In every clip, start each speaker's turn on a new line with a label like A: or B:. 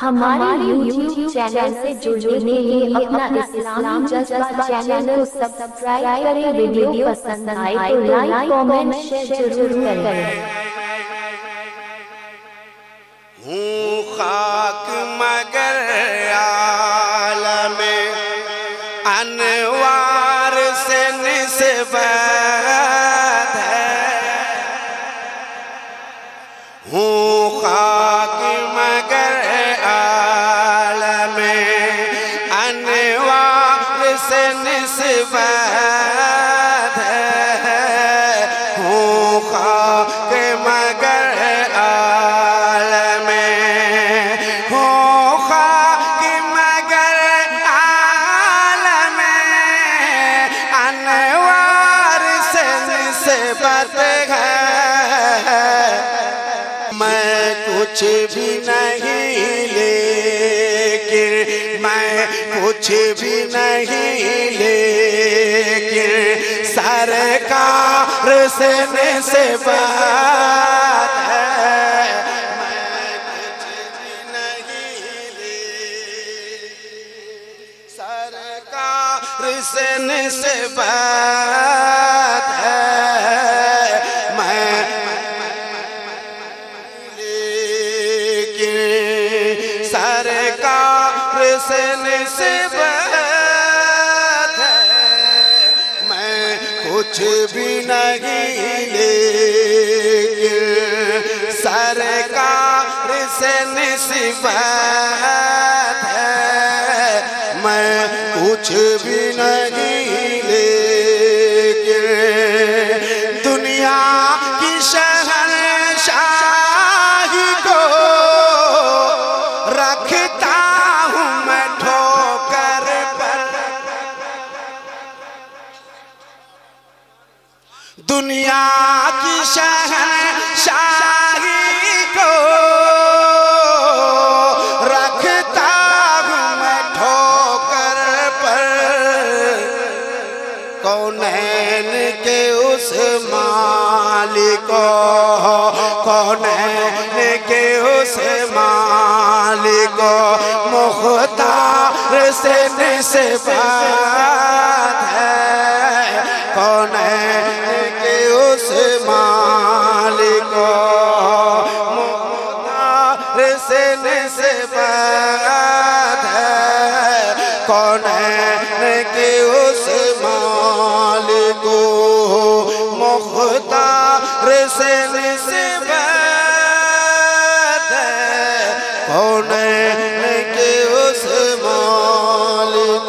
A: हमारे YouTube channel से जुड़ने के लिए अपना इस्लाम जज्बा चैनल को सब्सक्राइब करें वीडियो पसंद आए तो लाइक कमेंट शेयर ज़रूर करें।
B: हूँ खाक मगर आलम अनवार से निस्बत कुछ भी नहीं लेकिन मैं कुछ भी नहीं लेकिन सरकार से निस्बत है। मैं कुछ नहीं ले से है। सरकार से निस्बत मैं कुछ भी नहीं ले सरकार से निस्बत है। मैं कुछ भी नहीं को मुख्तार से निस्बत है। मुख्तार से के उस मालिक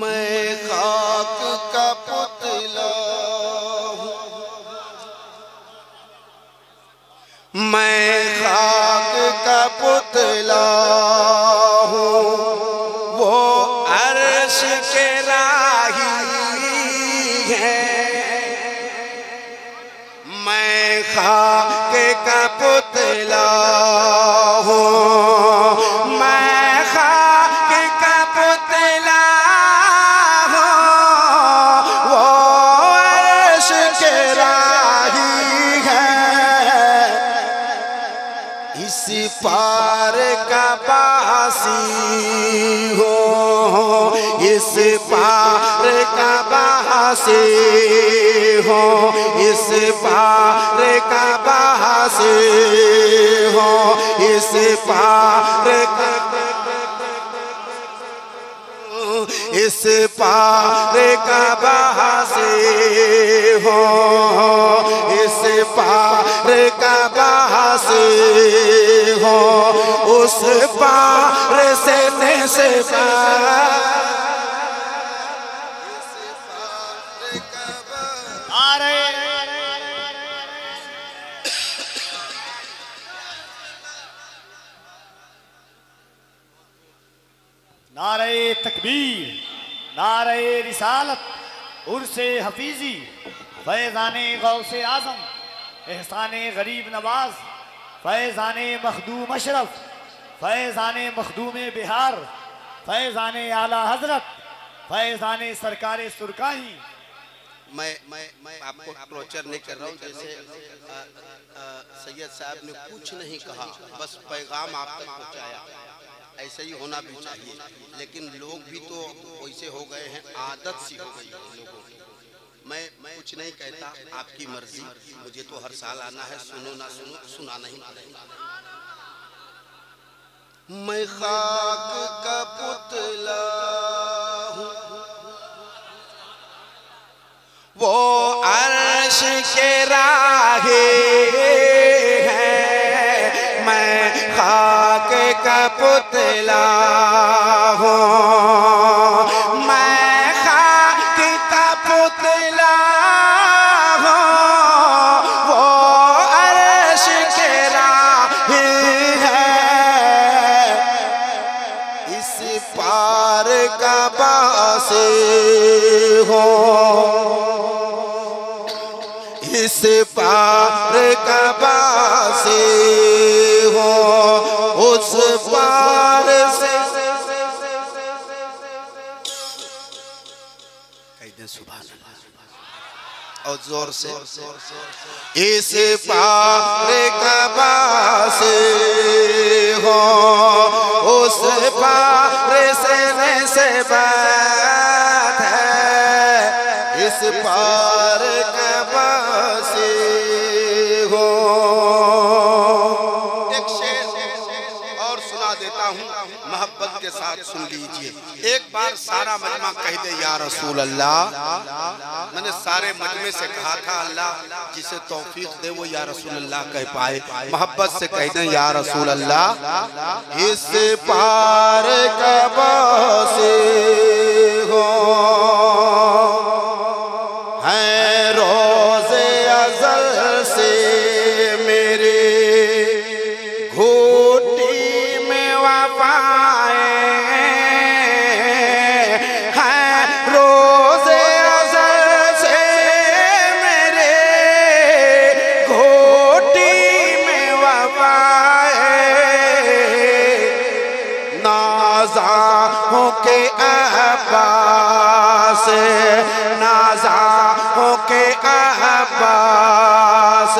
B: मैं खाक का पुतला मैं खाक का पुतला पुतला हूँ। मैं का पुतला हूँ। वो अर्श है। इस पार का बासी हो। इस पार का बासी हो, इस पार का बासी हो, इस पार का इस पार का बहासे हो, इस पार का बहासे हो, उस पार से निस्बत
C: नारे तकबीर नारे रिसालत उर्स हफीज़ी, फैज़ान गौस आज़म, एहसान गरीब नवाज़, फैज़ान मखदूम अशरफ, फैज़ान मखदूम बिहार, फैज़ान आला हज़रत, फैज़ान सरकार सुरकाही।
B: मैं मैं मैं आपको टॉर्चर नहीं कर रहा हूँ, जैसे सैयद साहब ने कुछ नहीं कहा, बस पैगाम आप तक पहुँचाया। ऐसे ही होना भी चाहिए। लेकिन लोग भी तो वैसे हो गए हैं, आदत सी हो गई है लोगों की। मैं मैं कुछ नहीं कहता, आपकी मर्ज़ी, मुझे तो हर साल आना है, सुनो ना सुनो सुना नहीं मैं खाक का पुतला हूँ। वो अर्श के राहे का पुतला हूँ। मैं खाक का पुतला हूँ। वो अर्श के राहे हैं। इस पार का बासे हो। इस पार का बासे हो। कह दे सुभान अल्लाह और ज़ोर से। इस पार का बासे हो उस पार के साथ सुन लीजिए। एक बार सारा मजमा कह दे या रसूल अल्लाह। मैंने सारे मजमे से कहा था अल्लाह जिसे तौफीक दे वो या रसूल अल्लाह कह पाए। मोहब्बत से कह दे या रसूल अल्लाह। इस पार का के अब्बास, नाजा हो के अब्बास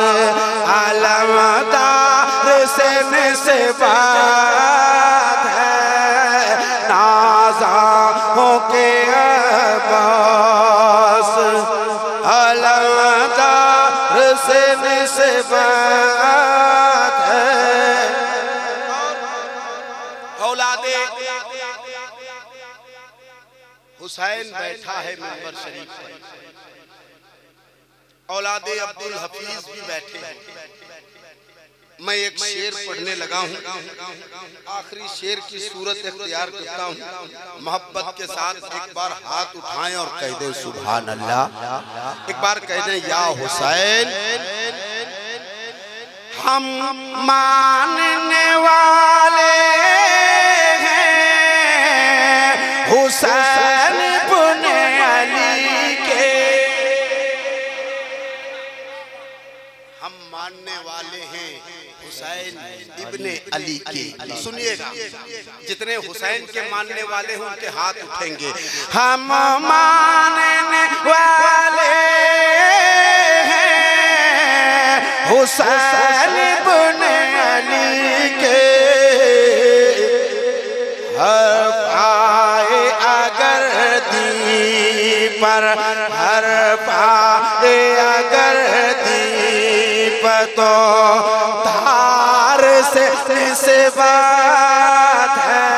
B: अलमदार से निस्बत है, नाजा हो के अब्बास अलमदार से निस्बत मिंबर शरीफ पर औलादे अब्दुल हफीज भी बैठे हैं। मैं एक शेर पढ़ने लगा हूँ। आखिरी शेर की सूरत इख्तियार करता हूँ। मोहब्बत के साथ एक बार हाथ उठाएँ और कह दें सुभान अल्लाह एक बार कह दें या हुसैन हम मानने वाले अली के सुनिएगा। जितने हुसैन के मानने वाले हैं उनके हाथ उठेंगे। हम मानने वाले हुसैन इब्ने अली के। हर पाए अगर दी पर हर पाए अगर दीप तो तार से से बात है।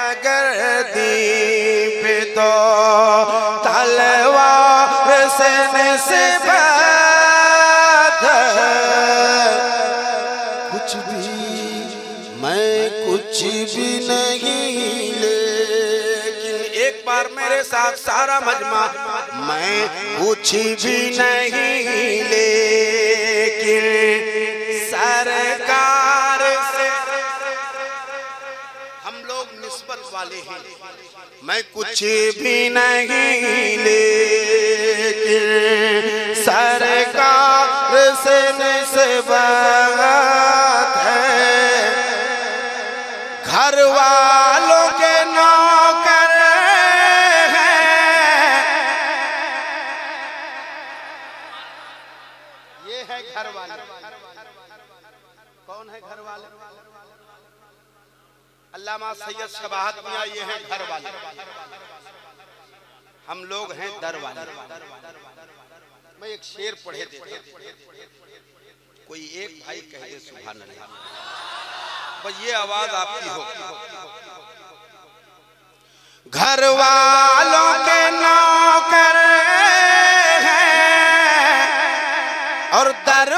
B: अगर दीप तो तलवार से से बात है। कुछ भी मैं कुछ भी नहीं, लेकिन एक बार मेरे साथ सारा मजमा, मैं कुछ भी नहीं। मैं कुछ भी नहीं ले सरकार से निस्बत सैयद शबाहत मियाँ, ये हैं घर वाले। हम लोग हैं दर वाले। मैं एक शेर पढ़े देता। कोई एक भाई कह दे अल्लाह बस ये आवाज़ आपकी हो। घर वालों के नौकर हैं और दर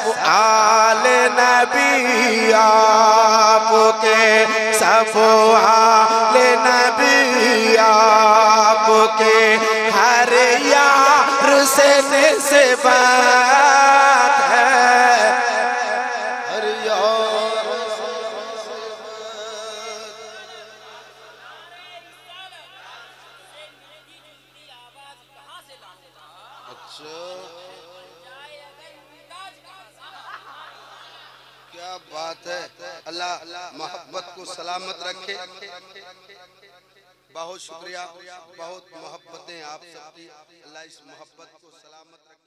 B: सब आल नबी आपके सब आल नबी आपके। हर यार से यार अच्छा। क्या बात है? अल्लाह मोहब्बत को सलामत रखे। बहुत शुक्रिया, बहुत मोहब्बतें आप सबकी। अल्लाह इस मोहब्बत को सलामत रखे।